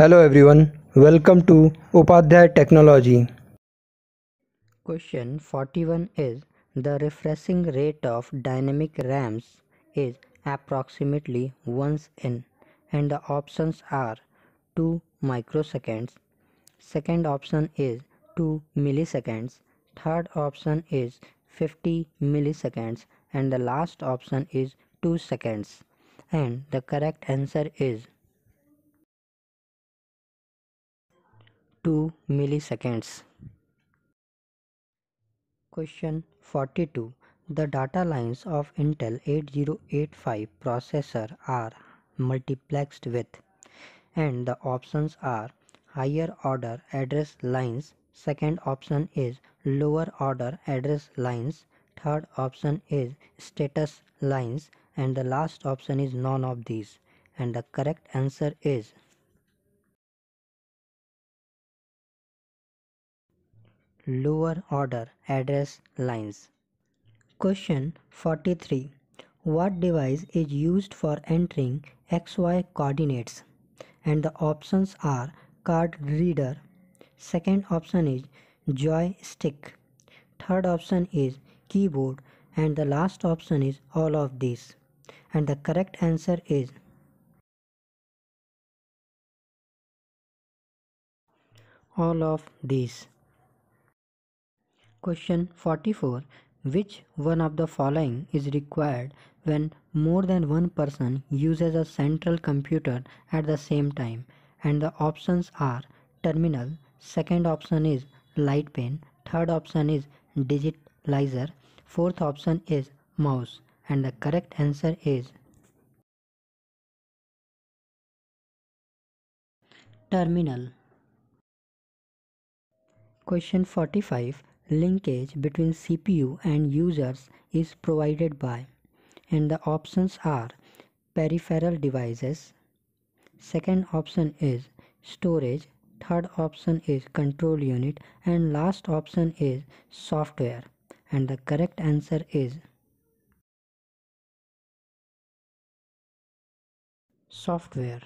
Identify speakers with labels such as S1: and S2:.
S1: Hello everyone, welcome to Upadhyay Technology.
S2: Question 41 is the refreshing rate of dynamic RAMs is approximately once in and the options are 2 microseconds. Second option is 2 milliseconds. Third option is 50 milliseconds and the last option is 2 seconds. And the correct answer is 2 milliseconds. Question 42. The data lines of Intel 8085 processor are multiplexed with and the options are higher order address lines second option is lower order address lines third option is status lines and the last option is none of these and the correct answer is lower order address lines. Question 43. What device is used for entering XY coordinates? And the options are card reader. Second option is joystick. Third option is keyboard. And the last option is all of these. And the correct answer is all of these. Question 44. Which one of the following is required when more than one person uses a central computer at the same time? And the options are terminal, second option is light pen, third option is digitalizer, fourth option is mouse and the correct answer is terminal. Question 45 linkage between CPU and users is provided by and the options are peripheral devices. Second option is storage. Third option is control unit. And last option is software. And the correct answer is software